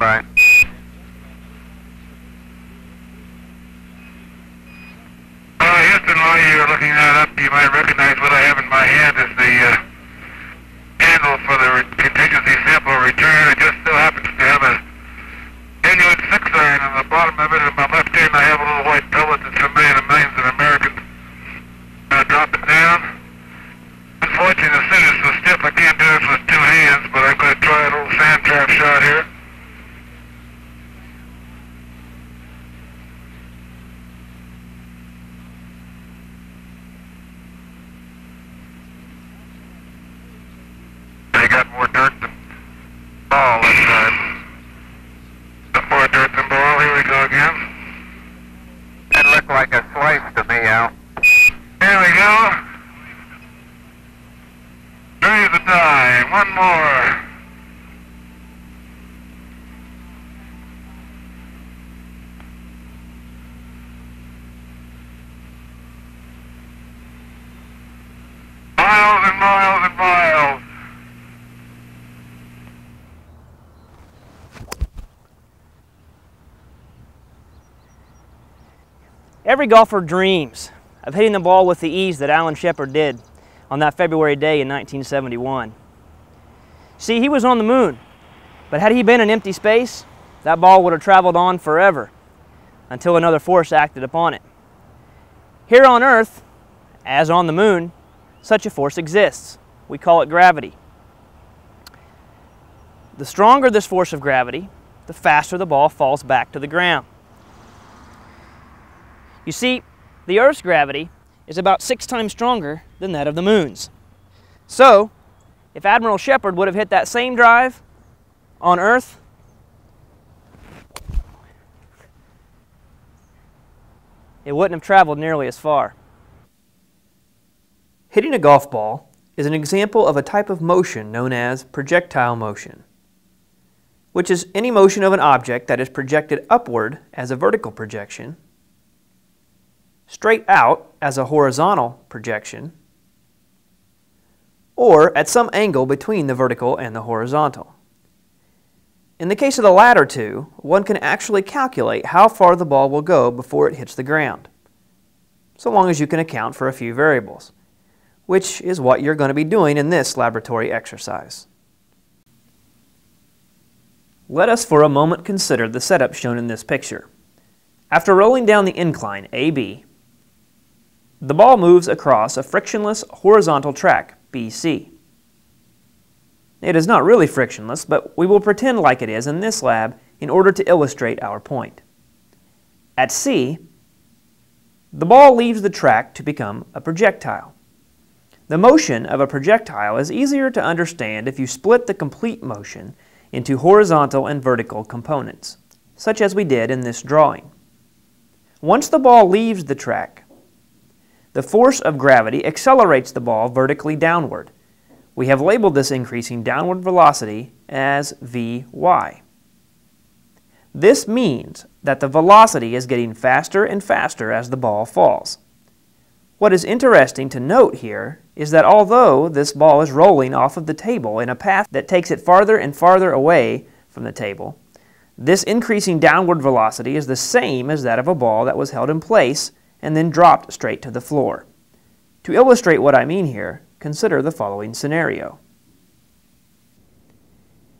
Bye. While you're looking that up, you might recognize what I have in my hand is the uh, handle for the contingency sample return. It just so happens to have a six iron on the bottom of it. In my left hand, I have a little white pellet that's Americans. Uh, drop it down. Unfortunately, the scissors so stiff I can't do this with two hands, but I'm going to try a little sand trap shot here. Got more dirt than ball this time. Got more dirt than ball. Here we go again. That looked like a slice to me, Al. Here we go. Ready the die. One more. Miles and miles and miles. Every golfer dreams of hitting the ball with the ease that Alan Shepard did on that February day in 1971. See, he was on the moon, but had he been in empty space, that ball would have traveled on forever until another force acted upon it. Here on Earth, as on the moon, such a force exists. We call it gravity. The stronger this force of gravity, the faster the ball falls back to the ground. You see, the Earth's gravity is about six times stronger than that of the Moon's. So, if Admiral Shepard would have hit that same drive on Earth, it wouldn't have traveled nearly as far. Hitting a golf ball is an example of a type of motion known as projectile motion, which is any motion of an object that is projected upward as a vertical projection straight out as a horizontal projection, or at some angle between the vertical and the horizontal. In the case of the latter two, one can actually calculate how far the ball will go before it hits the ground, so long as you can account for a few variables, which is what you're going to be doing in this laboratory exercise. Let us for a moment consider the setup shown in this picture. After rolling down the incline AB, the ball moves across a frictionless horizontal track, BC. It is not really frictionless, but we will pretend like it is in this lab in order to illustrate our point. At C, the ball leaves the track to become a projectile. The motion of a projectile is easier to understand if you split the complete motion into horizontal and vertical components, such as we did in this drawing. Once the ball leaves the track, the force of gravity accelerates the ball vertically downward. We have labeled this increasing downward velocity as Vy. This means that the velocity is getting faster and faster as the ball falls. What is interesting to note here is that although this ball is rolling off of the table in a path that takes it farther and farther away from the table, this increasing downward velocity is the same as that of a ball that was held in place and then dropped straight to the floor. To illustrate what I mean here, consider the following scenario.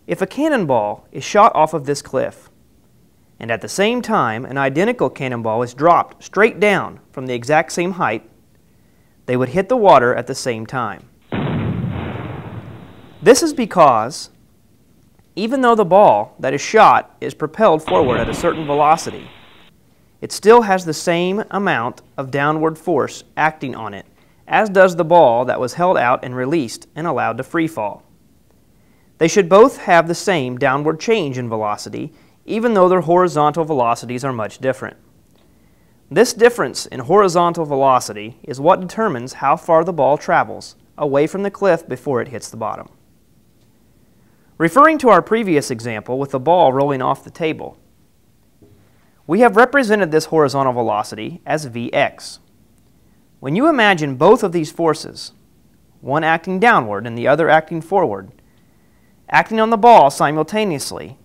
If a cannonball is shot off of this cliff, and at the same time an identical cannonball is dropped straight down from the exact same height, they would hit the water at the same time. This is because even though the ball that is shot is propelled forward at a certain velocity, it still has the same amount of downward force acting on it as does the ball that was held out and released and allowed to free fall. They should both have the same downward change in velocity even though their horizontal velocities are much different. This difference in horizontal velocity is what determines how far the ball travels away from the cliff before it hits the bottom. Referring to our previous example with the ball rolling off the table, we have represented this horizontal velocity as Vx. When you imagine both of these forces, one acting downward and the other acting forward, acting on the ball simultaneously,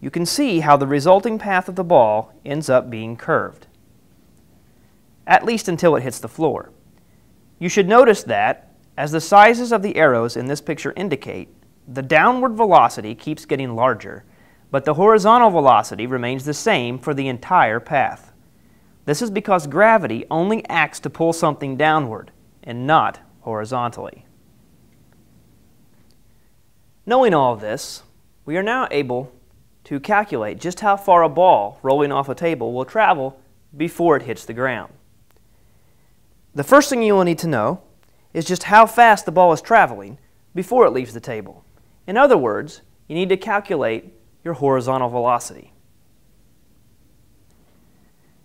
you can see how the resulting path of the ball ends up being curved, at least until it hits the floor. You should notice that, as the sizes of the arrows in this picture indicate, the downward velocity keeps getting larger, but the horizontal velocity remains the same for the entire path. This is because gravity only acts to pull something downward and not horizontally. Knowing all this, we are now able to calculate just how far a ball rolling off a table will travel before it hits the ground. The first thing you will need to know is just how fast the ball is traveling before it leaves the table. In other words, you need to calculate your horizontal velocity.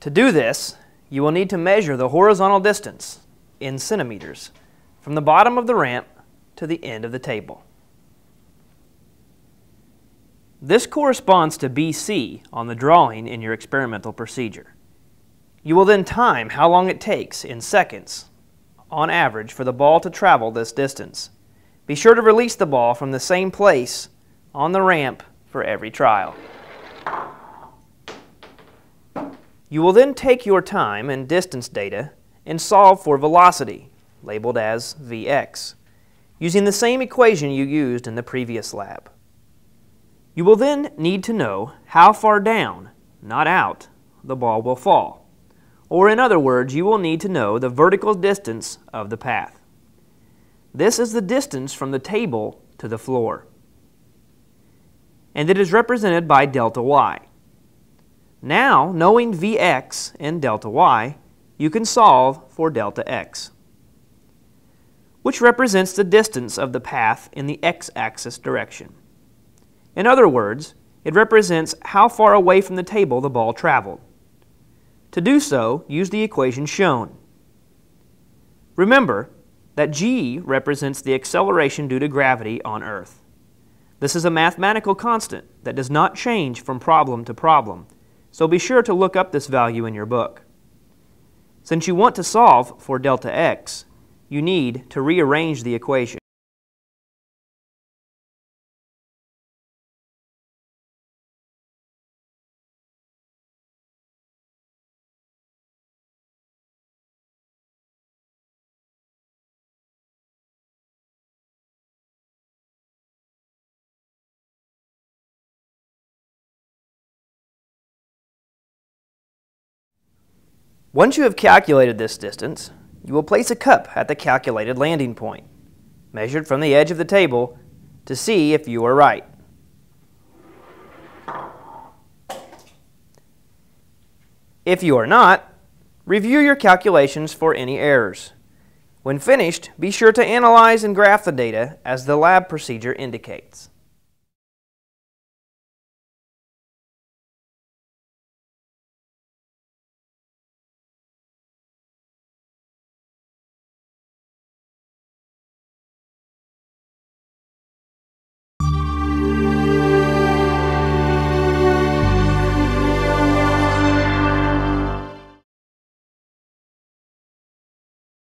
To do this, you will need to measure the horizontal distance in centimeters from the bottom of the ramp to the end of the table. This corresponds to BC on the drawing in your experimental procedure. You will then time how long it takes in seconds, on average, for the ball to travel this distance. Be sure to release the ball from the same place on the ramp for every trial. You will then take your time and distance data and solve for velocity, labeled as Vx, using the same equation you used in the previous lab. You will then need to know how far down, not out, the ball will fall. Or in other words, you will need to know the vertical distance of the path. This is the distance from the table to the floor. And it is represented by delta y. Now, knowing Vx and delta y, you can solve for delta x, which represents the distance of the path in the x-axis direction. In other words, it represents how far away from the table the ball traveled. To do so, use the equation shown. Remember that g represents the acceleration due to gravity on Earth. This is a mathematical constant that does not change from problem to problem, so be sure to look up this value in your book. Since you want to solve for delta x, you need to rearrange the equation. Once you have calculated this distance, you will place a cup at the calculated landing point, measured from the edge of the table, to see if you are right. If you are not, review your calculations for any errors. When finished, be sure to analyze and graph the data as the lab procedure indicates.